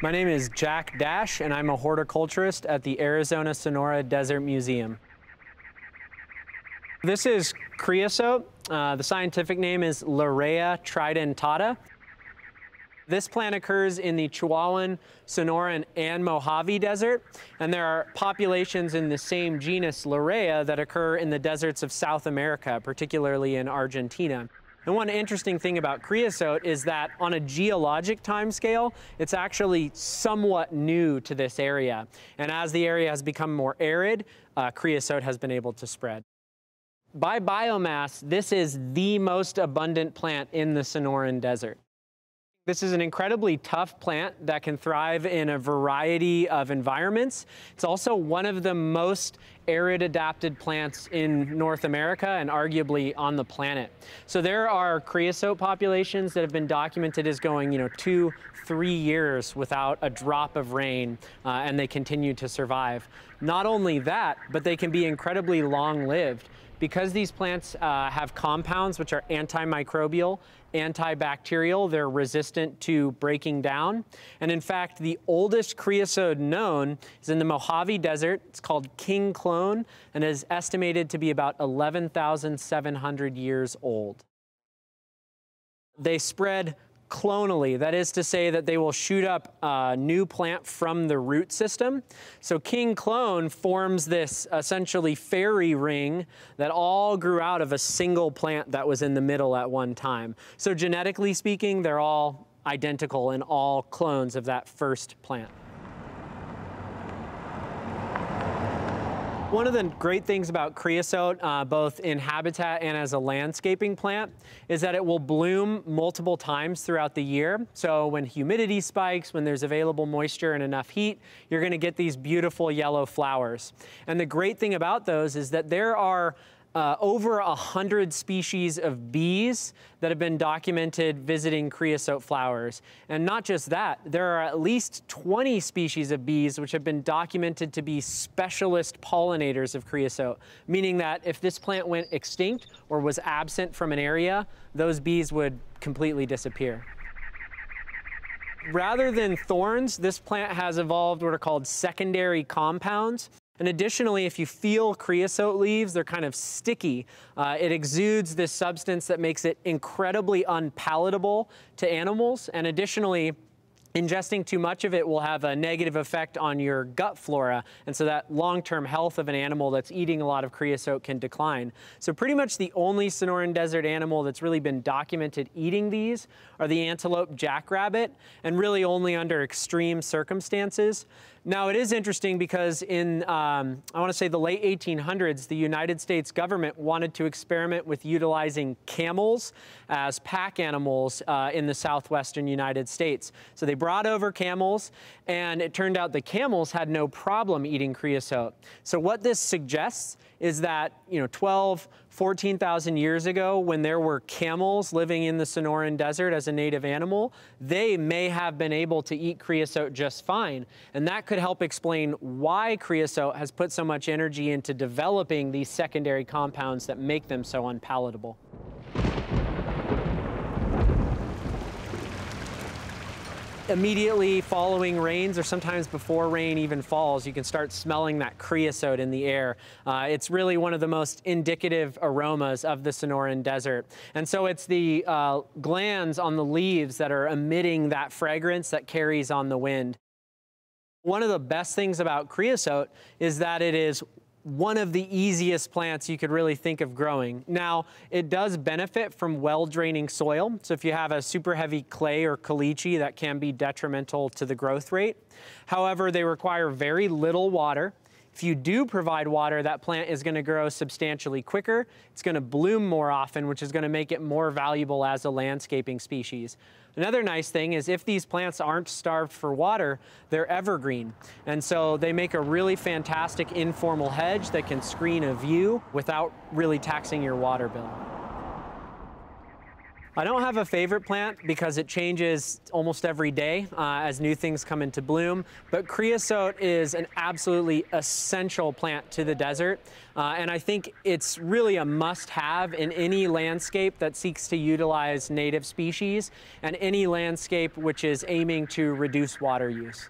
My name is Jack Dash, and I'm a horticulturist at the Arizona Sonora Desert Museum. This is creosote. Uh, the scientific name is Larrea tridentata. This plant occurs in the Chihuahuan, Sonoran, and Mojave Desert, and there are populations in the same genus Larrea that occur in the deserts of South America, particularly in Argentina. And one interesting thing about creosote is that on a geologic timescale, it's actually somewhat new to this area. And as the area has become more arid, uh, creosote has been able to spread. By biomass, this is the most abundant plant in the Sonoran Desert. This is an incredibly tough plant that can thrive in a variety of environments. It's also one of the most arid adapted plants in North America and arguably on the planet. So there are creosote populations that have been documented as going, you know, two, three years without a drop of rain, uh, and they continue to survive. Not only that, but they can be incredibly long lived. Because these plants uh, have compounds which are antimicrobial, antibacterial, they're resistant to breaking down. And in fact, the oldest creosote known is in the Mojave Desert. It's called King Clone and is estimated to be about 11,700 years old. They spread clonally. That is to say that they will shoot up a new plant from the root system. So king clone forms this essentially fairy ring that all grew out of a single plant that was in the middle at one time. So genetically speaking, they're all identical and all clones of that first plant. One of the great things about creosote, uh, both in habitat and as a landscaping plant, is that it will bloom multiple times throughout the year. So when humidity spikes, when there's available moisture and enough heat, you're gonna get these beautiful yellow flowers. And the great thing about those is that there are uh, over a hundred species of bees that have been documented visiting creosote flowers. And not just that, there are at least 20 species of bees which have been documented to be specialist pollinators of creosote, meaning that if this plant went extinct or was absent from an area, those bees would completely disappear. Rather than thorns, this plant has evolved what are called secondary compounds. And additionally, if you feel creosote leaves, they're kind of sticky. Uh, it exudes this substance that makes it incredibly unpalatable to animals. And additionally, Ingesting too much of it will have a negative effect on your gut flora, and so that long-term health of an animal that's eating a lot of creosote can decline. So pretty much the only Sonoran Desert animal that's really been documented eating these are the antelope jackrabbit, and really only under extreme circumstances. Now it is interesting because in, um, I want to say the late 1800s, the United States government wanted to experiment with utilizing camels as pack animals uh, in the southwestern United States. So they brought over camels and it turned out the camels had no problem eating creosote. So what this suggests is that, you know, 12, 14,000 years ago, when there were camels living in the Sonoran Desert as a native animal, they may have been able to eat creosote just fine. And that could help explain why creosote has put so much energy into developing these secondary compounds that make them so unpalatable. Immediately following rains or sometimes before rain even falls, you can start smelling that creosote in the air. Uh, it's really one of the most indicative aromas of the Sonoran Desert. And so it's the uh, glands on the leaves that are emitting that fragrance that carries on the wind. One of the best things about creosote is that it is one of the easiest plants you could really think of growing. Now, it does benefit from well-draining soil. So if you have a super heavy clay or caliche, that can be detrimental to the growth rate. However, they require very little water. If you do provide water, that plant is gonna grow substantially quicker. It's gonna bloom more often, which is gonna make it more valuable as a landscaping species. Another nice thing is if these plants aren't starved for water, they're evergreen. And so they make a really fantastic informal hedge that can screen a view without really taxing your water bill. I don't have a favorite plant because it changes almost every day uh, as new things come into bloom, but creosote is an absolutely essential plant to the desert. Uh, and I think it's really a must have in any landscape that seeks to utilize native species and any landscape which is aiming to reduce water use.